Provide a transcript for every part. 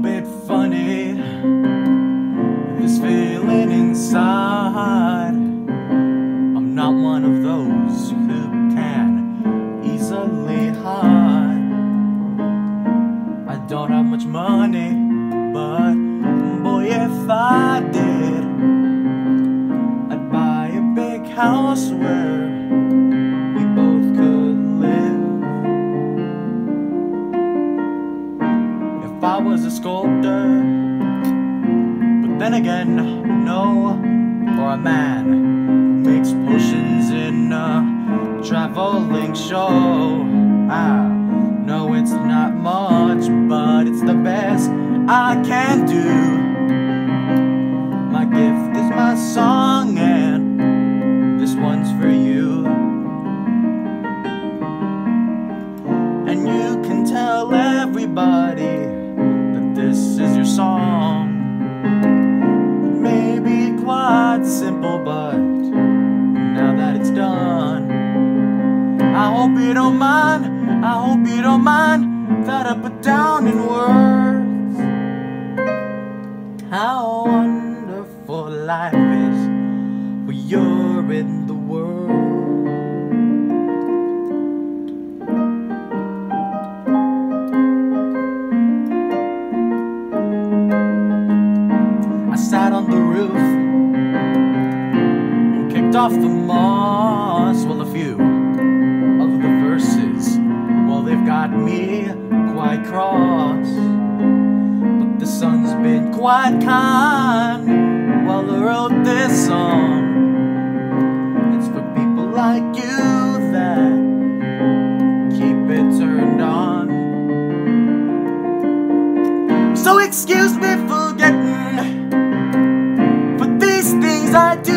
bit funny. This feeling inside. I'm not one of those who can easily hide. I don't have much money, but boy, if I did, I'd buy a big house where. Was a sculptor, but then again, no, or a man who makes potions in a traveling show. Ah, no, it's not much, but it's the best I can do. Is your song. It may be quite simple, but now that it's done, I hope you don't mind. I hope you don't mind that I put down in words how wonderful life is when you're in the world. Roof and kicked off the moss. Well, a few of the verses, well, they've got me quite cross. But the sun's been quite kind while I wrote this song. It's for people like you that keep it turned on. So excuse me for getting things I do.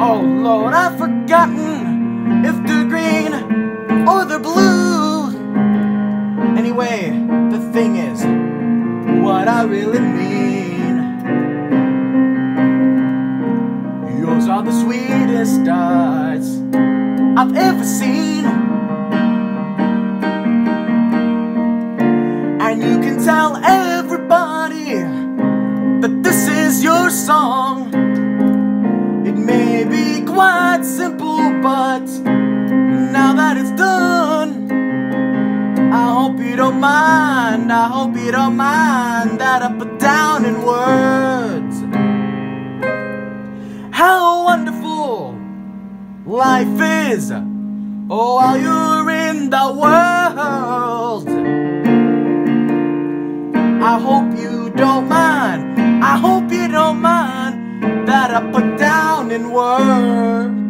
Oh Lord, I've forgotten if they're green or they're blue. Anyway, the thing is, what I really mean. Yours are the sweetest eyes I've ever seen. And you can tell everybody song. It may be quite simple, but now that it's done, I hope you don't mind. I hope you don't mind that I put down in words how wonderful life is. Oh, while you're in the world. I hope you don't mind. I put down in words